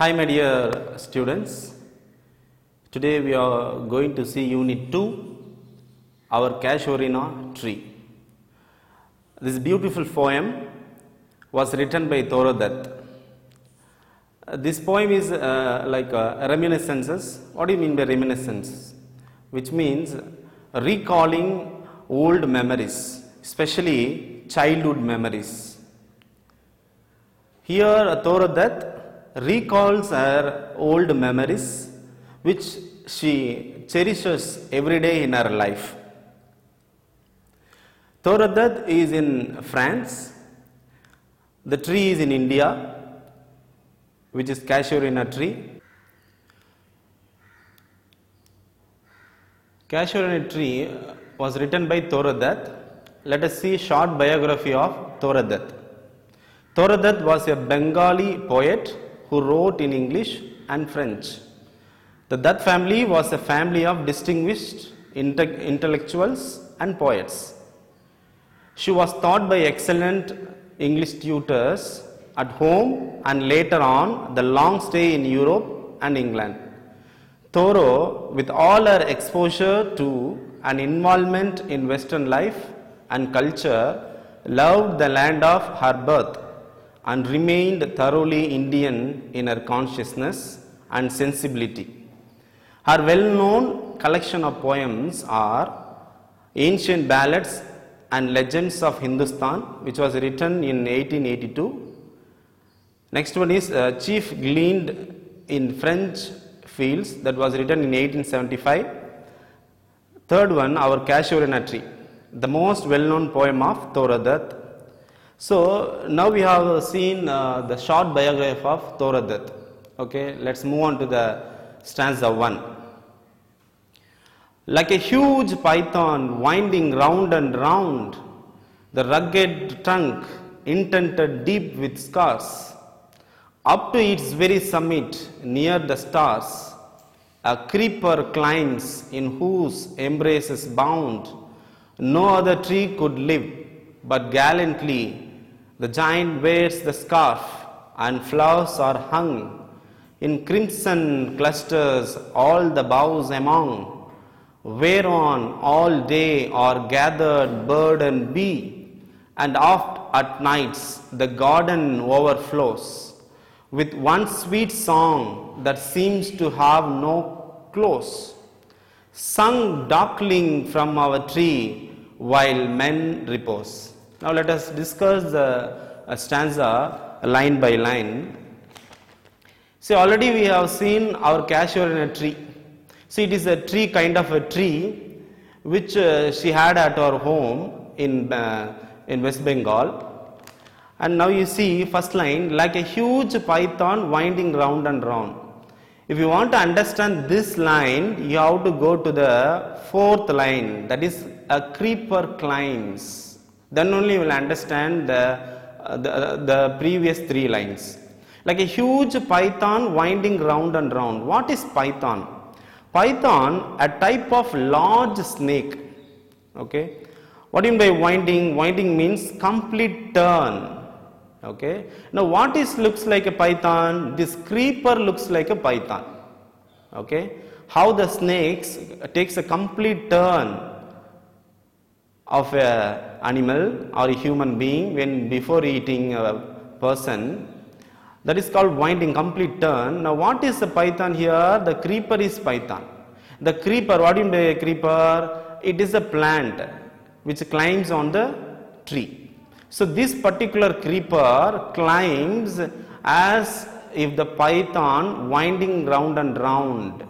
Hi, my dear students. Today we are going to see Unit 2, our Casuarina tree. This beautiful poem was written by Toru Dutt. This poem is uh, like uh, reminiscences. What do you mean by reminiscence? Which means recalling old memories, especially childhood memories. Here, Toru Dutt recalls her old memories which she cherishes every day in her life. Toru Dutt is in France, the tree is in India, which is Casuarina tree. Casuarina tree was written by Toru Dutt. Let us see short biography of Toru Dutt. Thorodhat was a Bengali poet who wrote in English and French. The Dutt family was a family of distinguished inte- intellectuals and poets. She was taught by excellent English tutors at home and later on the long stay in Europe and England. Toru, with all her exposure to and involvement in Western life and culture, loved the land of her birth and remained thoroughly Indian in her consciousness and sensibility. Her well known collection of poems are Ancient Ballads and Legends of Hindustan, which was written in 1882. Next one is uh, Sheaf Gleaned in French Fields, that was written in 1875. Third one, Our Casuarina Tree, the most well known poem of Toru Dutt. So now we have seen uh, the short biography of Toru Dutt. Okay, let's move on to the stanza 1. Like a huge python winding round and round, the rugged trunk indented deep with scars, up to its very summit near the stars, a creeper climbs in whose embraces bound no other tree could live, but gallantly the giant wears the scarf, and flowers are hung in crimson clusters all the boughs among whereon all day are gathered bird and bee, and oft at nights the garden overflows with one sweet song that seems to have no close, sung darkling from our tree while men repose. Now let us discuss the uh, stanza line by line. See, already we have seen our casuarina tree. See, it is a tree kind of a tree which uh, she had at her home in, uh, in West Bengal. And now you see, first line, like a huge python winding round and round. If you want to understand this line, you have to go to the fourth line, that is, a creeper climbs. Then only you will understand the, uh, the, the previous three lines. Like a huge python winding round and round. What is python? Python, a type of large snake. Okay. What do you mean by winding? Winding means complete turn. Okay. Now, what is looks like a python? This creeper looks like a python. Okay. How the snakes takes a complete turn of a animal or a human being when before eating a person that is called winding complete turn. Now, what is the python here? The creeper is python. The creeper, what do you mean by creeper? It is a plant which climbs on the tree. So, this particular creeper climbs as if the python winding round and round.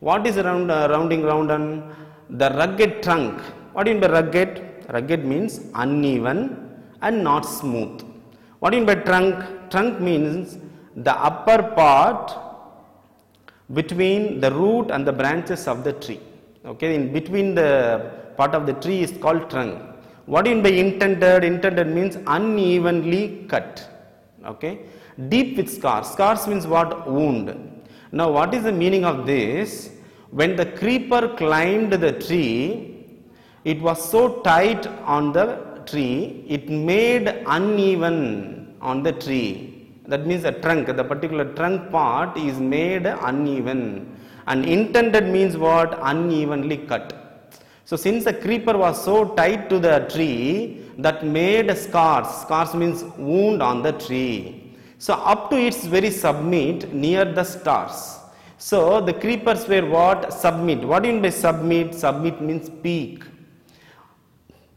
What is round, uh, rounding round and the rugged trunk? What do you mean by rugged? Rugged means uneven and not smooth. What do you mean by trunk? Trunk means the upper part between the root and the branches of the tree. Okay, in between the part of the tree is called trunk. What do you mean by intended? Intended means unevenly cut. Okay, deep with scars. Scars means what? Wound. Now, what is the meaning of this? When the creeper climbed the tree, it was so tight on the tree, it made uneven on the tree. That means the trunk, the particular trunk part is made uneven. And intended means what? Unevenly cut. So since the creeper was so tight to the tree that made scars, scars means wound on the tree. So up to its very submit near the stars. So the creepers were what? Submit. What do you mean by submit? Submit means peak.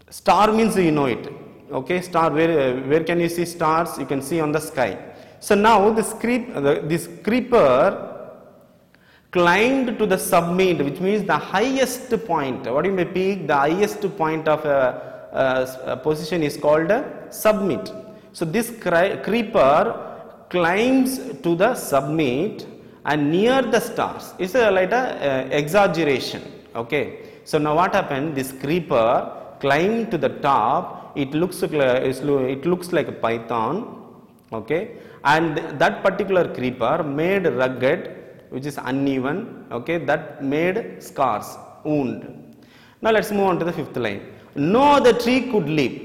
Star means you know it. Okay, star. Where uh, where can you see stars? You can see on the sky. So now this creep, this creeper climbed to the summit, which means the highest point. What do you mean peak? The highest point of a, a, a position is called a summit. So this creeper climbs to the summit and near the stars. It's a, like a, a exaggeration. Okay. So now what happened? This creeper climbed to the top. It looks like, it looks like a python. Okay. And that particular creeper made rugged which is uneven okay that made scars wound now let's move on to the fifth line no other tree could live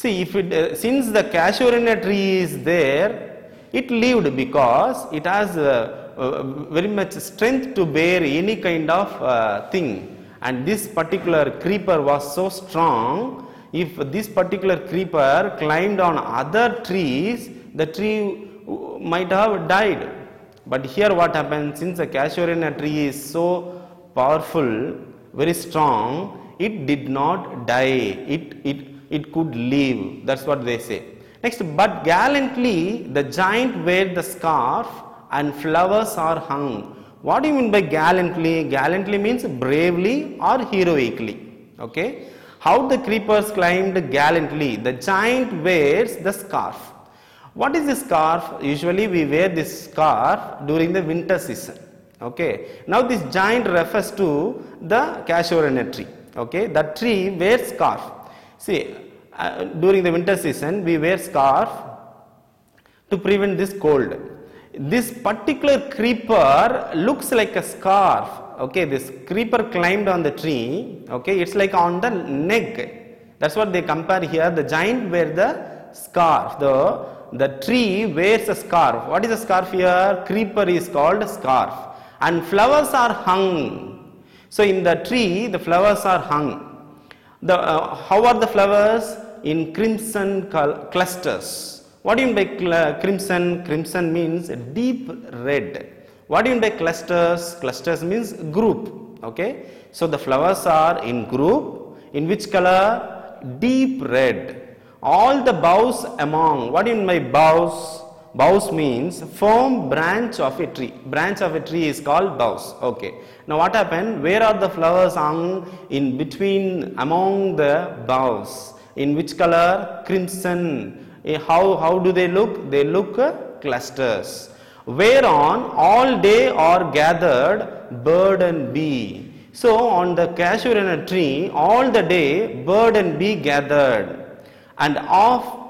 see if it uh, since the casuarina tree is there it lived because it has uh, uh, very much strength to bear any kind of uh, thing and this particular creeper was so strong if this particular creeper climbed on other trees the tree might have died but here what happens since the casuarina tree is so powerful, very strong, it did not die. It, it, it could live. That's what they say. Next, but gallantly the giant wear the scarf and flowers are hung. What do you mean by gallantly? Gallantly means bravely or heroically. Okay. How the creepers climbed gallantly. The giant wears the scarf. What is the scarf? Usually we wear this scarf during the winter season. Okay. Now this giant refers to the casuarina tree. Okay. That tree wears scarf. See, uh, during the winter season we wear scarf to prevent this cold. This particular creeper looks like a scarf. Okay. This creeper climbed on the tree. Okay. It's like on the neck. That's what they compare here. The giant wear the scarf. The the tree wears a scarf. What is a scarf here? Creeper is called scarf. And flowers are hung. So in the tree, the flowers are hung. The, uh, how are the flowers? In crimson clusters. What do you mean by crimson? Crimson means deep red. What do you mean by clusters? Clusters means group. Okay. So the flowers are in group. In which color? Deep red all the boughs among what do you mean by boughs boughs means form branch of a tree branch of a tree is called boughs okay now what happened where are the flowers hung in between among the boughs in which color crimson how how do they look they look uh, clusters whereon all day are gathered bird and bee so on the casuarina tree all the day bird and bee gathered and oft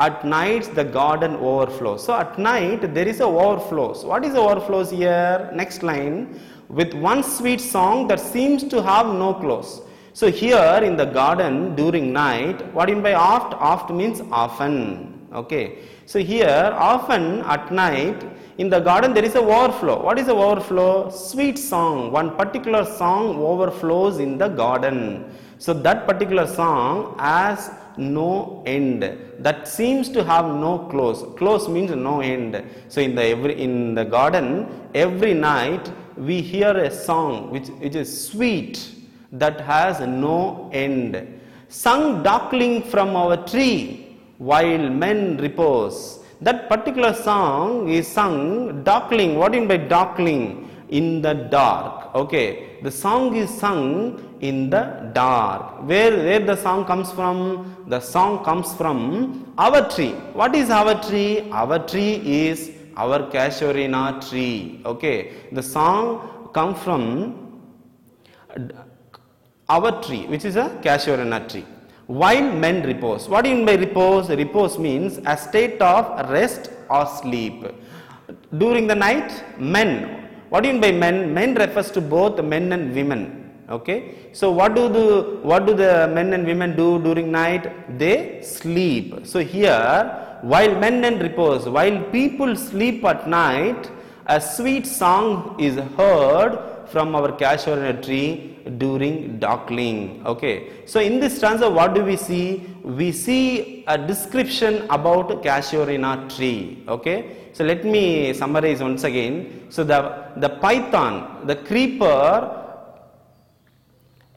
at nights the garden overflows. So at night there is a overflow. So what is overflows here? Next line with one sweet song that seems to have no close. So here in the garden during night, what in by oft? Oft means often. Okay. So here often at night in the garden there is a overflow. What is the overflow? Sweet song. One particular song overflows in the garden. So that particular song has no end that seems to have no close close means no end so in the every in the garden every night we hear a song which, which is sweet that has no end sung darkling from our tree while men repose that particular song is sung darkling what do you mean by darkling in the dark okay the song is sung in the dark. Where, where the song comes from? The song comes from our tree. What is our tree? Our tree is our casuarina tree. Okay. The song comes from our tree, which is a casuarina tree. While men repose. What do you mean by repose? Repose means a state of rest or sleep. During the night, men. What do you mean by men? Men refers to both men and women Okay. So what do the what do the men and women do during night? They sleep. So here, while men and repose, while people sleep at night, a sweet song is heard from our casuarina tree during darkling. Okay. So in this stanza, what do we see? We see a description about casuarina tree. Okay. So let me summarize once again. So the the python, the creeper,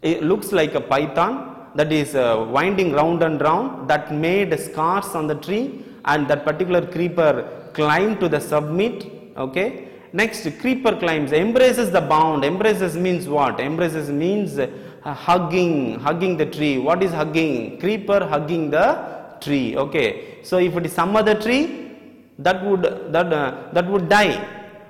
it looks like a python that is uh, winding round and round that made scars on the tree and that particular creeper climbed to the summit okay next creeper climbs. Embraces the bound. Embraces means what? Embraces means uh, hugging hugging the tree. What is hugging? Creeper hugging the tree. Okay. So if it is some other tree that would that uh, that would die.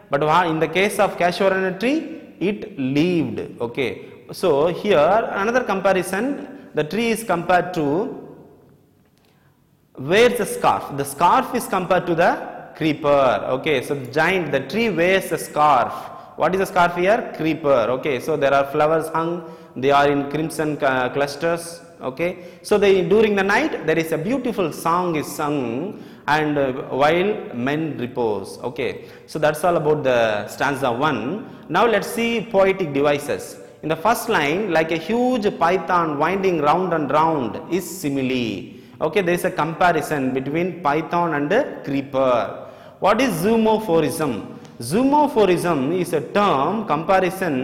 But in the case of casuarina tree it lived. Okay. So here another comparison. The tree is compared to wears a scarf? The scarf is compared to the creeper. Okay so giant the tree wears a scarf. What is a scarf here? Creeper. Okay so there are flowers hung. They are in crimson uh, clusters. Okay so they during the night there is a beautiful song is sung and uh, while men repose. Okay so that's all about the stanza 1 now let's see poetic devices. In the first line like a huge python winding round and round is simile. Okay there is a comparison between python and creeper what is zoomorphism zoomorphism is a term comparison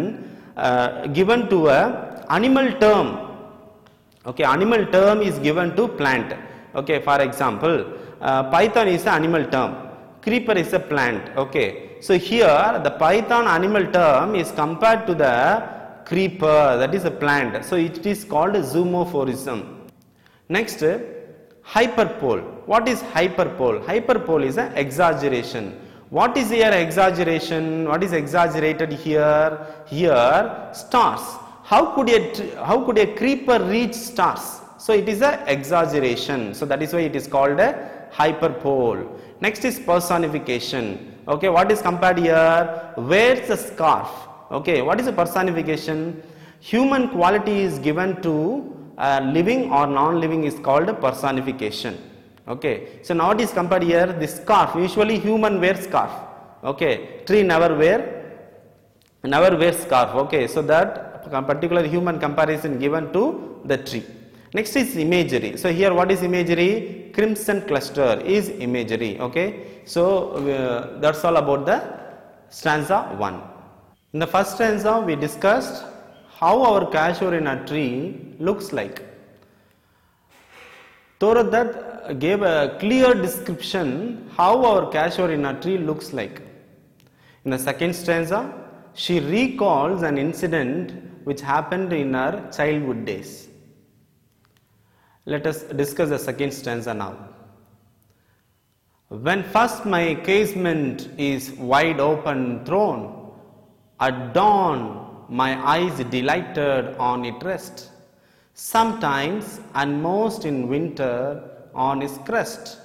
uh, given to a animal term. Okay animal term is given to plant. Okay for example uh, python is an animal term. Creeper is a plant. Okay so here the python animal term is compared to the creeper that is a plant. So it is called zoomorphism next hyperbole what is hyperbole hyperbole is an exaggeration. What is here exaggeration? What is exaggerated here? Here stars. How could a how could a creeper reach stars? So it is a exaggeration. So that is why it is called a hyperbole next is personification. Okay what is compared here? Wears a scarf? Okay what is a personification? Human quality is given to uh, living or non-living is called personification. Okay. So now it is compared here this scarf. Usually human wear scarf. Okay. Tree never wear never wear scarf. Okay. So that particular human comparison given to the tree. Next is imagery. So here what is imagery? Crimson cluster is imagery. Okay. So uh, that's all about the stanza 1 in the first stanza we discussed how our casuarina tree looks like Toru Dutt gave a clear description how our casuarina tree looks like. In the second stanza, she recalls an incident which happened in her childhood days. Let us discuss the second stanza now. When first my casement is wide open thrown, at dawn my eyes delighted on it rest. Sometimes and most in winter on its crest,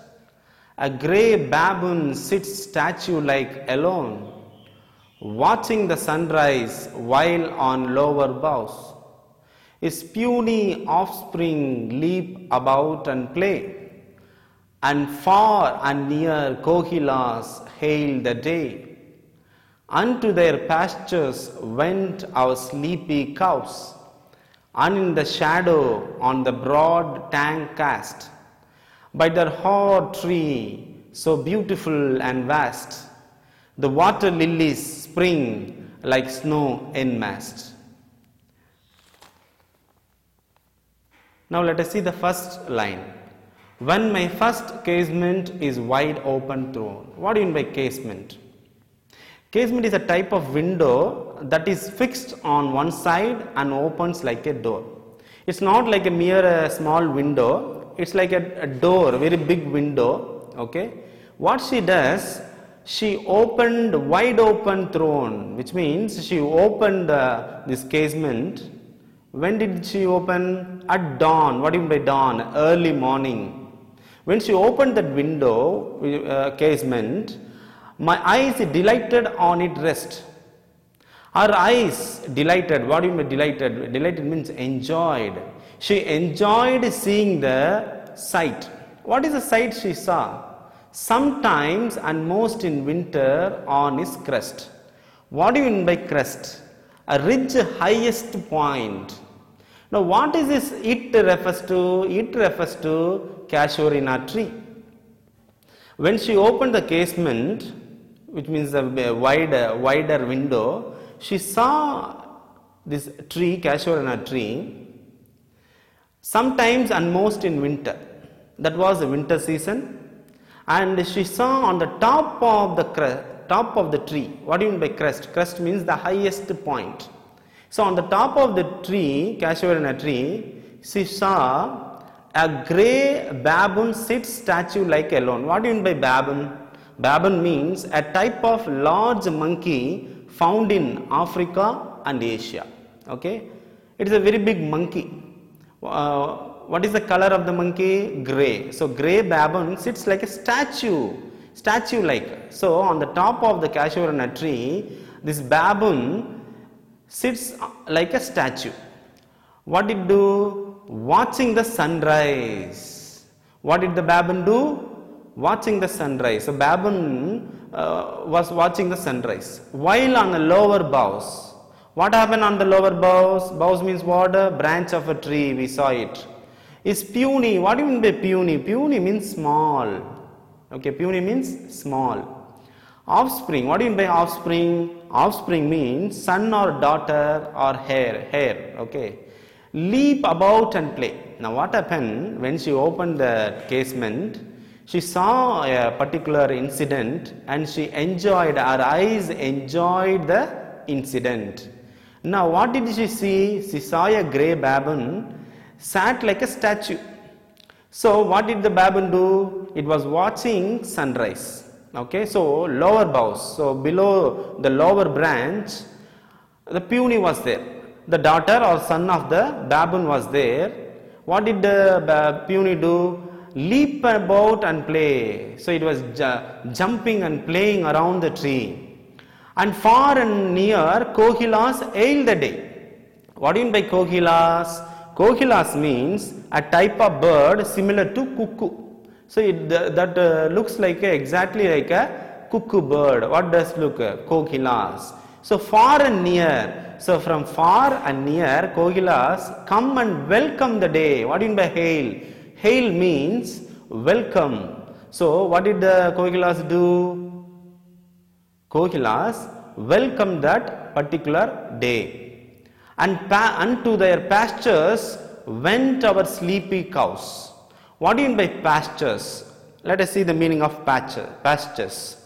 a grey baboon sits statue like alone, watching the sunrise while on lower boughs. His puny offspring leap about and play, and far and near Kokilas hail the day. Unto their pastures went our sleepy cows, and in the shadow on the broad tank cast, by the hoar tree so beautiful and vast, the water lilies spring like snow enmassed. Now let us see the first line. When my first casement is wide open thrown. What do you mean by casement? Casement is a type of window that is fixed on one side and opens like a door. It's not like a mere uh, small window, it's like a, a door, very big window. Okay. What she does, she opened wide open throne, which means she opened uh, this casement. When did she open? At dawn. What do you mean by dawn? Early morning. When she opened that window, uh, casement, my eyes delighted on it rest. Her eyes delighted. What do you mean delighted? Delighted means enjoyed. She enjoyed seeing the sight. What is the sight she saw? Sometimes and most in winter on his crest. What do you mean by crest? A ridge highest point. Now what is this it refers to? It refers to casuarina tree. When she opened the casement, which means a wider, wider window, she saw this tree, casuarina tree, sometimes and most in winter. That was the winter season. And she saw on the top of the top of the tree. What do you mean by crest? Crest means the highest point. So on the top of the tree, casuarina tree, she saw a grey baboon sit statue like alone. What do you mean by baboon? Baboon means a type of large monkey found in Africa and Asia. Okay, it is a very big monkey. Uh, what is the color of the monkey? Grey. So grey baboon sits like a statue, statue like. So on the top of the casuarina tree, this baboon sits like a statue. What did it do? Watching the sunrise. What did the baboon do? Watching the sunrise. So baboon uh, was watching the sunrise. While on the lower boughs. What happened on the lower boughs? Boughs means what? A branch of a tree. We saw it. Is puny. What do you mean by puny? Puny means small. Okay, puny means small. Offspring. What do you mean by offspring? Offspring means son or daughter or hair. Hair. Okay. Leap about and play. Now, what happened when she opened the casement? She saw a particular incident and she enjoyed, her eyes enjoyed the incident. Now, what did she see? She saw a grey baboon sat like a statue. So, what did the baboon do? It was watching sunrise. Okay, so lower boughs. So, below the lower branch, the puny was there. The daughter or son of the baboon was there. What did the puny do? Leap about and play. So, it was ju- jumping and playing around the tree. And far and near, Kokilas hailed the day. What do you mean by Kokilas? Kokilas means a type of bird similar to cuckoo. So it, that uh, looks like a, exactly like a cuckoo bird. What does look? Kokilas. So far and near. So from far and near, Kokilas come and welcome the day. What do you mean by hail? Hail means welcome. So what did the Kokilas do? Kokilas welcome that particular day and unto their pastures went our sleepy cows. What do you mean by pastures? Let us see the meaning of pasture, pastures.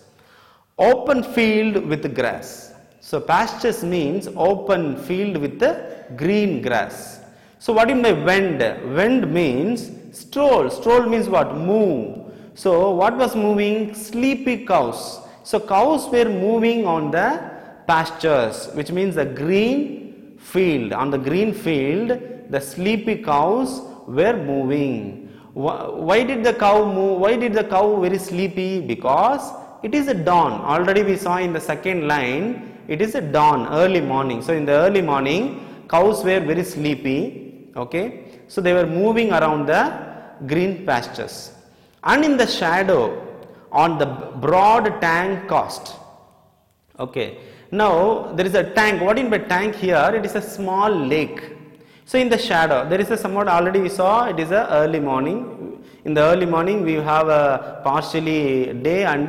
Open field with grass. So pastures means open field with the green grass. So what do you mean by wend? Wend means stroll. Stroll means what? Move. So what was moving? Sleepy cows. So cows were moving on the pastures, which means the green field. On the green field, the sleepy cows were moving. Why did the cow move? Why did the cow very sleepy? Because it is a dawn. Already we saw in the second line, it is a dawn, early morning. So in the early morning, cows were very sleepy. Okay. So they were moving around the green pastures. And in the shadow, on the broad tank cost. Okay. Now there is a tank. What in by tank here? It is a small lake. So in the shadow, there is a somewhat already we saw it is a early morning. In the early morning, we have a partially day and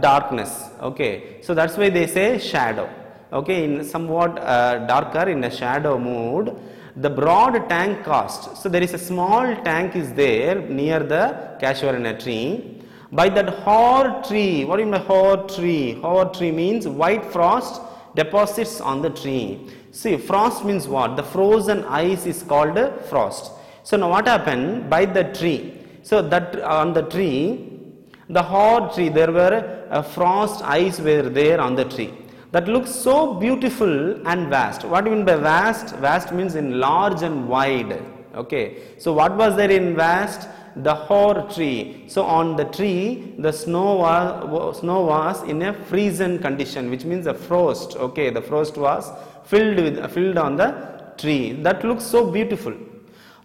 darkness. Okay, so that's why they say shadow. Okay, in somewhat uh, darker in a shadow mood, the broad tank cost. So there is a small tank is there near the casuarina tree. By that hoar tree, what do you mean hoar tree? Hoar tree means white frost deposits on the tree. See, frost means what? The frozen ice is called frost. So now what happened by the tree? So that on the tree, the hoar tree, there were uh, frost ice were there on the tree. That looks so beautiful and vast. What do you mean by vast? Vast means in large and wide. Okay. So what was there in vast? the hoar tree. So on the tree, the snow was, snow was in a frozen condition, which means a frost. Okay, the frost was filled with filled on the tree. That looks so beautiful.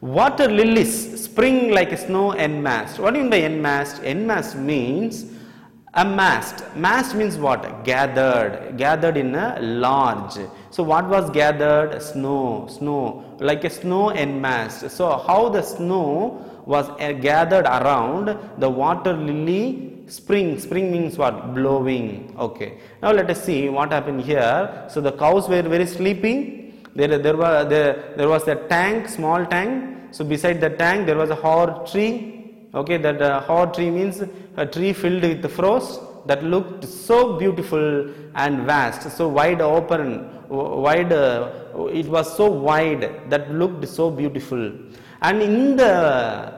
Water lilies spring like a snow enmassed. What do you mean by enmassed? Enmassed means amassed. Massed means what? Gathered. Gathered in a large. So what was gathered? Snow. Snow. Like a snow enmassed. So how the snow was uh, gathered around the water lily spring. Spring means what? Blowing. Okay. Now let us see what happened here. So the cows were very sleepy. There, there, was, there, there was a tank, small tank so beside the tank there was a hoar tree. Okay, that uh, hoar tree means a tree filled with frost that looked so beautiful and vast, so wide open, wide. Uh, it was so wide that looked so beautiful. And in the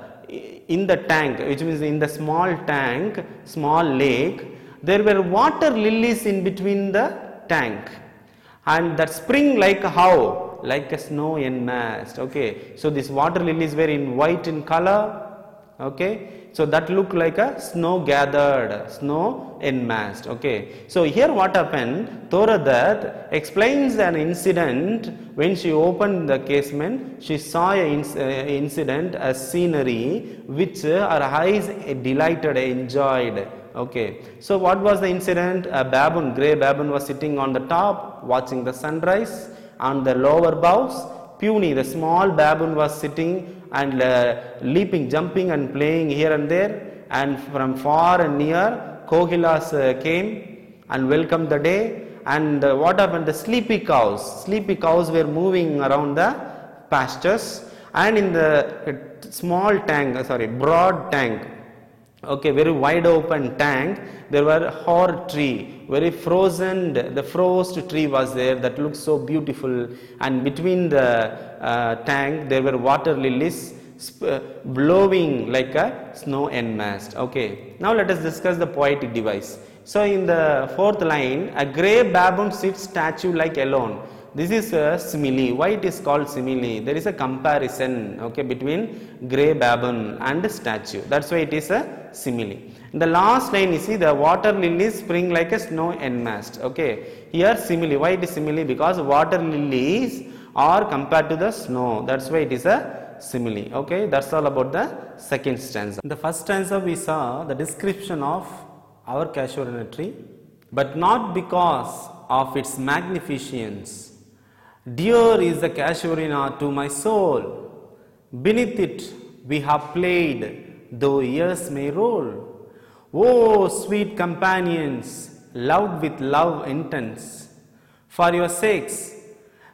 in the tank, which means in the small tank, small lake, there were water lilies in between the tank, and that spring like how like a snow enmassed. Okay, so these water lilies were in white in color. Okay, so that looked like a snow gathered, snow enmassed. Okay, so here what happened? Toru Dutt explains an incident when she opened the casement. She saw an incident, a scenery which her eyes delighted, enjoyed. Okay, so what was the incident? A baboon, grey baboon was sitting on the top watching the sunrise on the lower boughs. Puny, the small baboon was sitting and uh, leaping, jumping and playing here and there. And from far and near Kokilas uh, came and welcomed the day. And uh, what happened? The sleepy cows. Sleepy cows were moving around the pastures. And in the small tank uh, sorry broad tank okay very wide open tank. There were hoar tree very frozen the frost tree was there that looked so beautiful. And between the uh, tank there were water lilies uh, blowing like a snow enmassed okay now let us discuss the poetic device. So in the fourth line a grey baboon sits statue like alone. This is a simile. Why it is called simile? There is a comparison okay between grey baboon and statue. That's why it is a simile the last line you see the water lilies spring like a snow enmassed. Okay. Here simile. Why it is simile? Because water lilies are compared to the snow. That's why it is a simile. Okay. That's all about the second stanza. The first stanza we saw the description of our casuarina tree but not because of its magnificence. Dear is the casuarina to my soul. Beneath it we have played though years may roll. O sweet companions, loved with love intense, for your sakes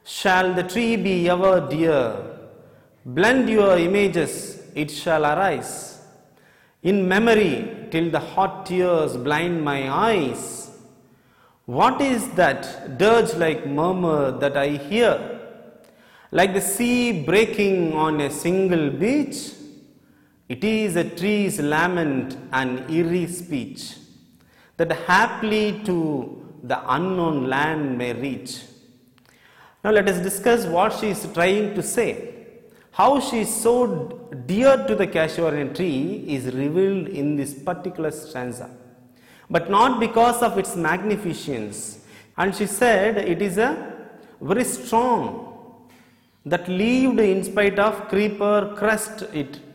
shall the tree be ever dear. Blend your images, it shall arise. In memory, till the hot tears blind my eyes. What is that dirge like murmur that I hear? Like the sea breaking on a single beach? It is a tree's lament and eerie speech that haply to the unknown land may reach. Now let us discuss what she is trying to say. How she is so dear to the casuarina tree is revealed in this particular stanza, but not because of its magnificence. And she said it is a very strong that lived in spite of creeper crushed it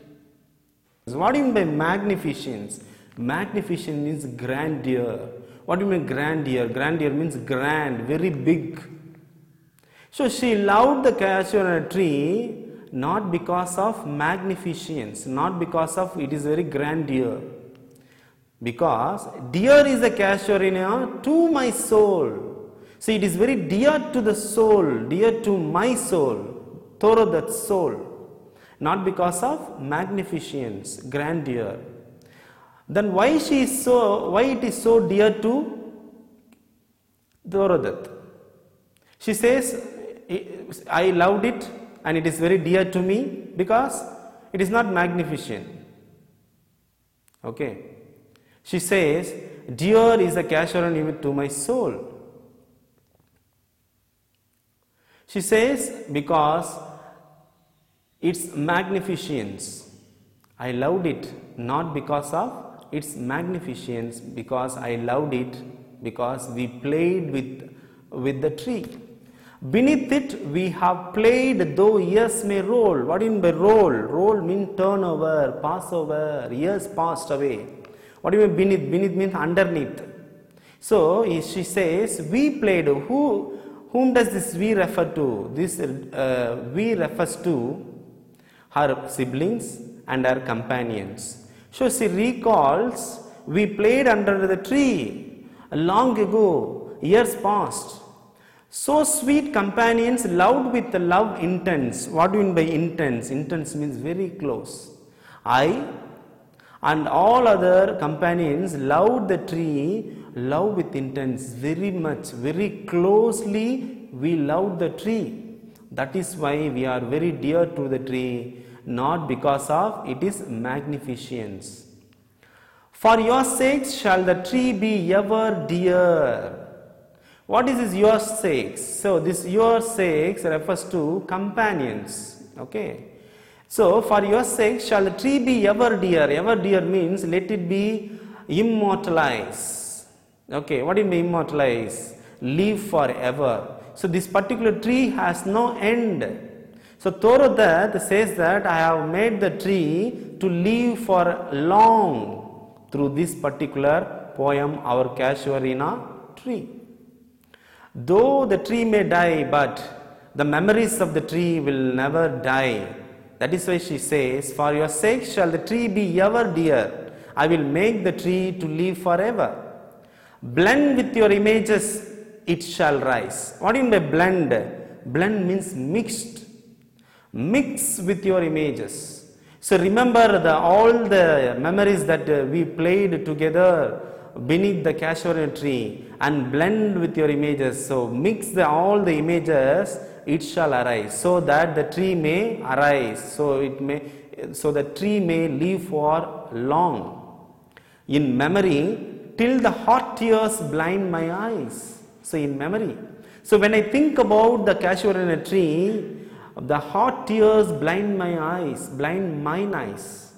what do you mean by magnificence? Magnificence means grandeur. What do you mean grandeur? Grandeur means grand, very big. So she loved the casuarina tree not because of magnificence, not because of it is very grandeur. Because dear is the casuarina to my soul. See, it is very dear to the soul, dear to my soul, Toru Dutt soul not because of magnificence, grandeur. Then why she is so, why it is so dear to Toru Dutt? She says, I loved it and it is very dear to me because it is not magnificent. Okay. She says, dear is a casuarina to my soul. She says, because its magnificence I loved it not because of its magnificence, because I loved it because we played with, with the tree. Beneath it we have played though years may roll. What do you mean by roll? Roll means turnover, pass over, years passed away. What do you mean beneath? Beneath means underneath. So she says, we played. Who, whom does this we refer to? This uh, we refers to her siblings and her companions. So she recalls, we played under the tree long ago, years past. So sweet companions loved with the love intense. What do you mean by intense? Intense means very close. I and all other companions loved the tree, love with intense, very much, very closely we loved the tree. That is why we are very dear to the tree, not because of it is magnificence. For your sakes shall the tree be ever dear. What is this your sakes? So this your sakes refers to companions. Okay. So for your sake shall the tree be ever dear. Ever dear means let it be immortalized. Okay. What do you mean immortalized? Live forever. So this particular tree has no end. So Toru Dutt says that I have made the tree to live for long through this particular poem, our casuarina tree. Though the tree may die, but the memories of the tree will never die. That is why she says, For your sake shall the tree be ever dear. I will make the tree to live forever. Blend with your images, it shall rise. What do you mean by blend? Blend means mixed. Mix with your images. So remember the, all the memories that uh, we played together beneath the cashew tree and blend with your images. So mix the, all the images, it shall arise, so that the tree may arise. So it may, so the tree may live for long. In memory, till the hot tears blind my eyes. So in memory. So when I think about the cashew tree, the hot tears blind my eyes, blind mine eyes.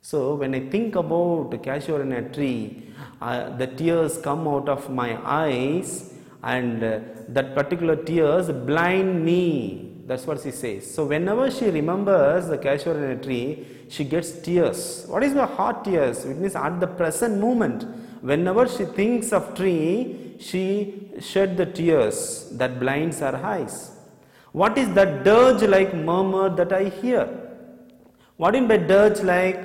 So when I think about casuarina tree, uh, the tears come out of my eyes and uh, that particular tears blind me. That's what she says. So whenever she remembers the casuarina tree, she gets tears. What is the hot tears? It means at the present moment, whenever she thinks of tree, she shed the tears that blinds her eyes. What is that dirge like murmur that I hear? What in by dirge like?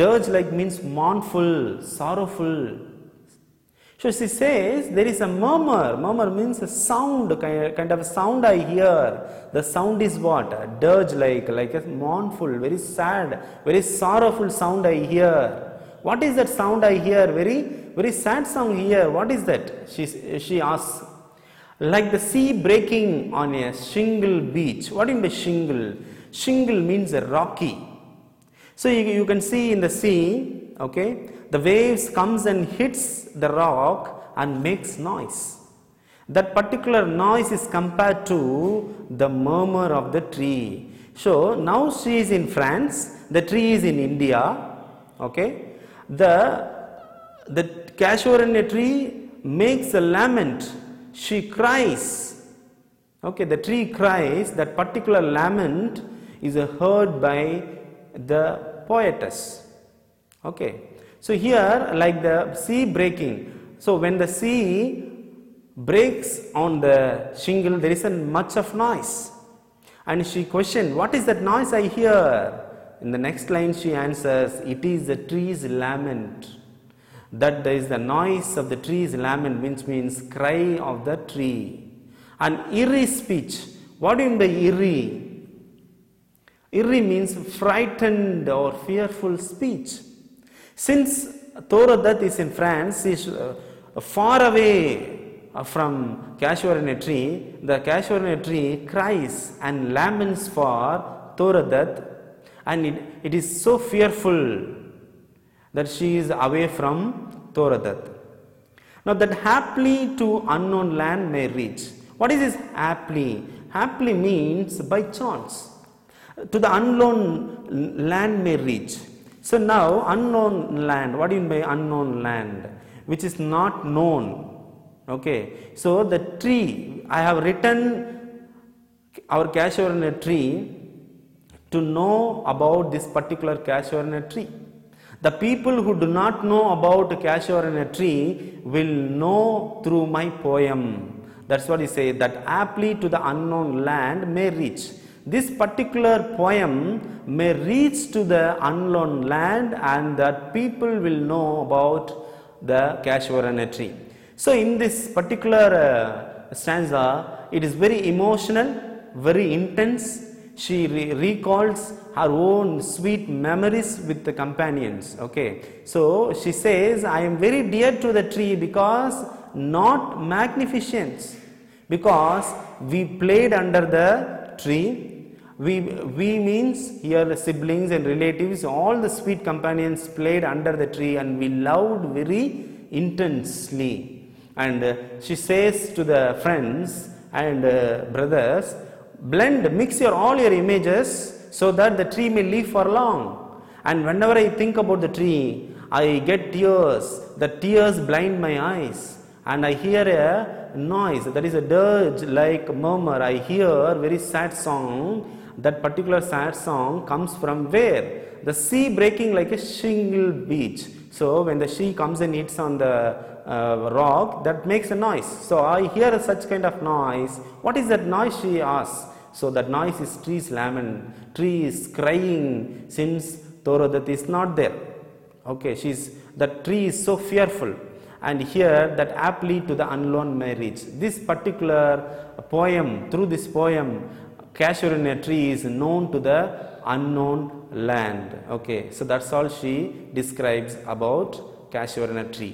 Dirge like means mournful, sorrowful. So she says there is a murmur. Murmur means a sound, kind of sound I hear. The sound is what? A dirge like, like a mournful, very sad, very sorrowful sound I hear. What is that sound I hear? Very, very sad sound here. What is that? She, she asks. Like the sea breaking on a shingle beach. What do in the shingle? Shingle means a rocky so you, you can see in the sea, okay, the waves comes and hits the rock and makes noise. That particular noise is compared to the murmur of the tree. So now she is in France, the tree is in India, okay. The, the casuarina tree makes a lament, she cries, okay, the tree cries, that particular lament is heard by the poetess. Okay. So here like the sea breaking. So when the sea breaks on the shingle there isn't much of noise. And she questioned, what is that noise I hear? In the next line she answers, it is the tree's lament. That there is the noise of the tree's lament which means cry of the tree. An eerie speech. What do you mean by eerie? Irri means frightened or fearful speech. Since Toru Dutt is in France, is uh, far away uh, from Casuarina tree, the Casuarina tree cries and laments for Toru Dutt and it, it is so fearful that she is away from Toru Dutt. Now that happily to unknown land may reach. What is this happily? Happily means by chance to the unknown land may reach. So now unknown land, what do you mean by unknown land? Which is not known. Okay. So the tree, I have written our casuarina tree to know about this particular casuarina tree. The people who do not know about cashew in a tree will know through my poem. That's what he says that aptly to the unknown land may reach. This particular poem may reach to the unknown land and that people will know about the Casuarina tree. So in this particular uh, stanza, it is very emotional, very intense. She re- recalls her own sweet memories with the companions. Okay, so she says, I am very dear to the tree because not magnificence, because we played under the tree we, we means here siblings and relatives, all the sweet companions played under the tree and we loved very intensely. And uh, she says to the friends and uh, brothers, blend, mix your all your images so that the tree may live for long. And whenever I think about the tree, I get tears. The tears blind my eyes. And I hear a noise, that is a dirge like murmur. I hear very sad song that particular sad song comes from where? The sea breaking like a shingle beach. So when the sea comes and hits on the uh, rock, that makes a noise. So I hear such kind of noise. What is that noise? She asks. So that noise is tree's lament. Tree is crying since Toru Dutt is not there. Okay, she's the tree is so fearful. And here that aptly to the unknown marriage. This particular poem, through this poem, Casuarina tree is known to the unknown land. Okay, so that's all she describes about Casuarina tree.